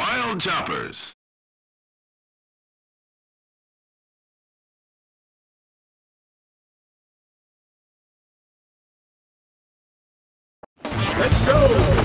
Wild Choppers. Let's go!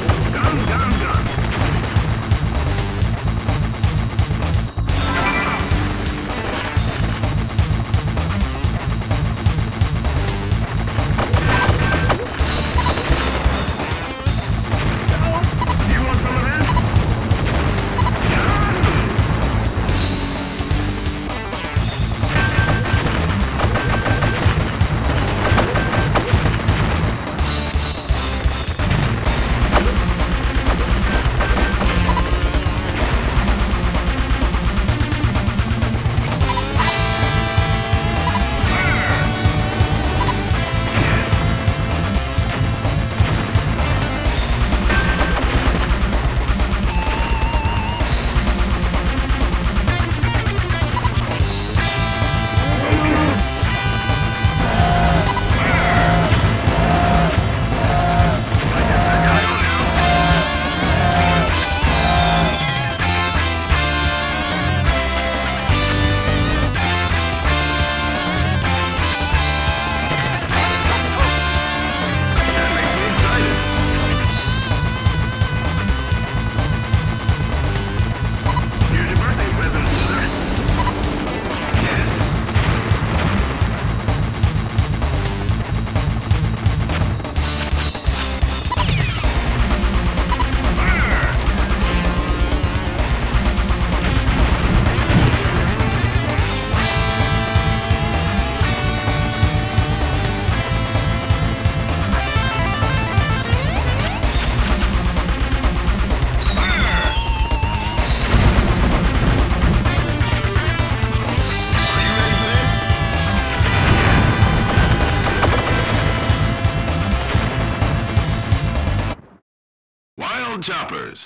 Choppers.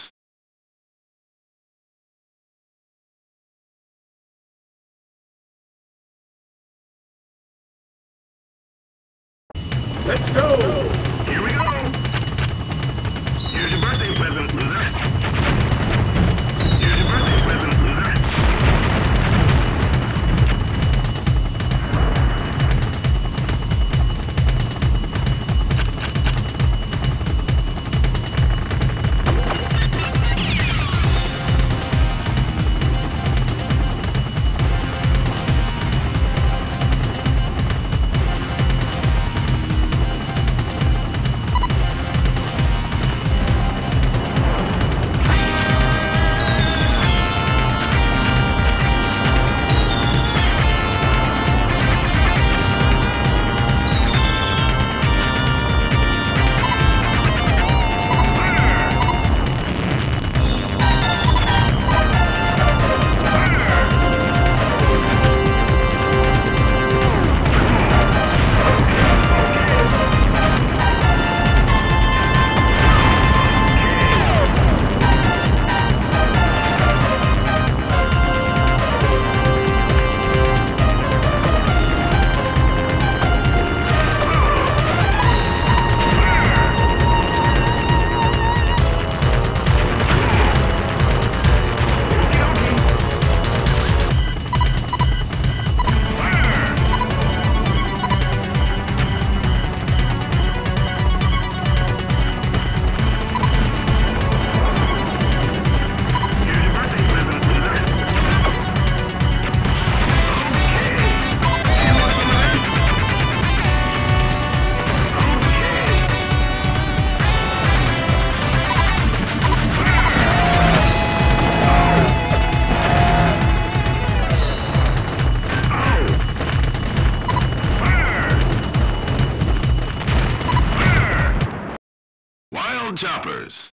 Let's go! Here we go! Here's your birthday present, loser. Wild Choppers.